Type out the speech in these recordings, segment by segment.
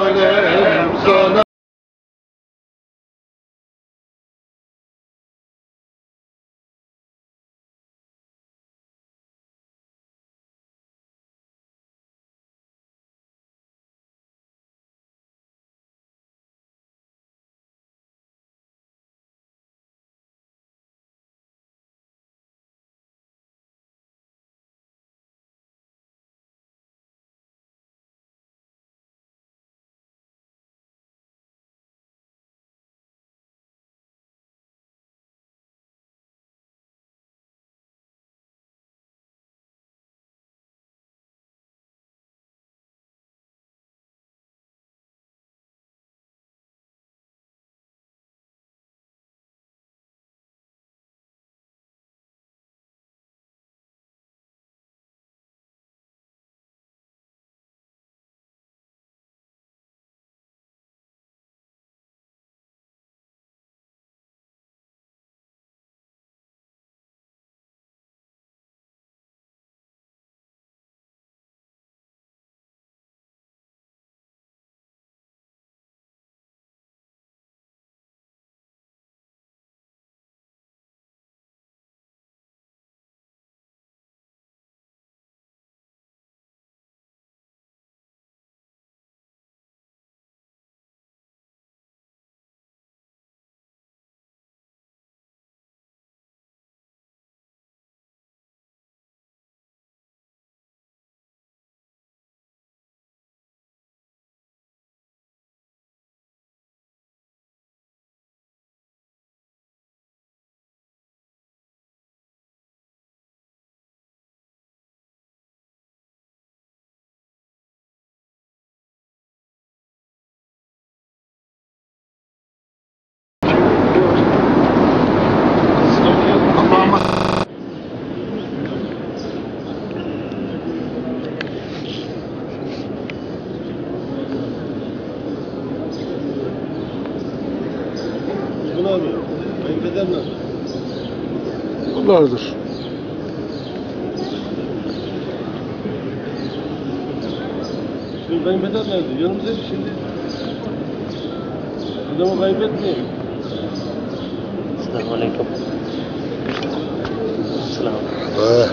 Hallelujah. Ne yapıyor? Kayınpeder ne? Vardır. Şimdi kayınpeder nerede? Yanımızdaydı şimdi. Adamı kaybetmiyor. Assalamualaikum. Selam. Eh,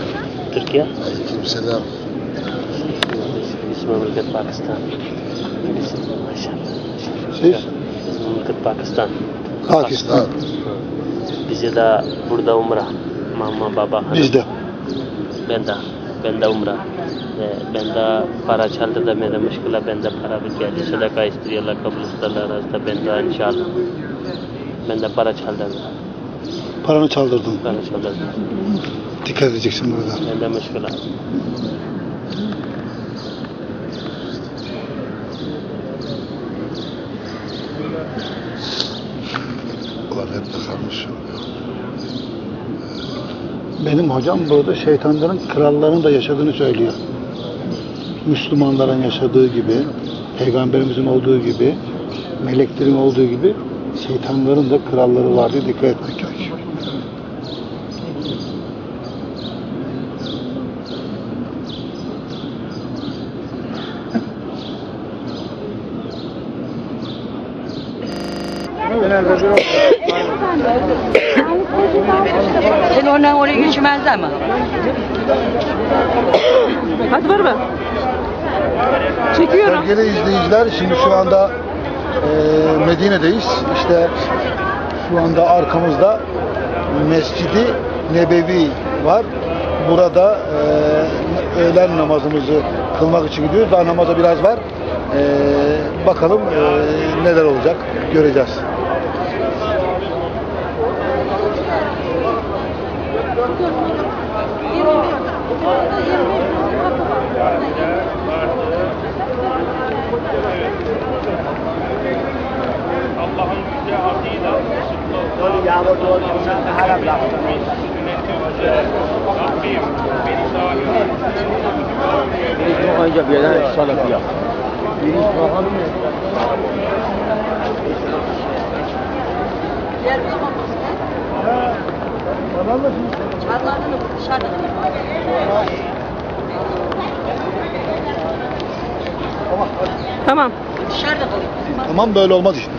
Türkiye? aleykümselam. Biz memleket Pakistan. Biz maşallah. Siz? Biz memleket Pakistan. Pakistan. Bize de burada umrah. Mama baba hanım. Bizde. Ben de. Ben de umrah. Ve ben de para çaldı da bende müşküle ben de para bir geldi. Sadaka istiyorlar kabul isterler arasında ben de inşallah. Ben de para çaldım. Paranı çaldırdın. Para çaldım. Dikkat edeceksin burada. Ben de müşküle. Ulan hep de kalmış. Benim hocam burada şeytanların kralların da yaşadığını söylüyor. Müslümanların yaşadığı gibi, peygamberimizin olduğu gibi, meleklerin olduğu gibi şeytanların da kralları var diye dikkat etmek gerekiyor. Seni oradan oraya geçirmezdi ama. Hadi var mı? Çekiyorum. Sevgili izleyiciler şimdi şu anda e, Medine'deyiz. İşte şu anda arkamızda Mescidi Nebevi var. Burada e, öğlen namazımızı kılmak için gidiyoruz. Daha namaza biraz var. E, bakalım e, neler olacak göreceğiz. Ancak bir yerden salak yap. Yer bulamamış. Çarlardan da dışarıda Tamam. Dışarıda kalıyor. Tamam böyle olmaz işte.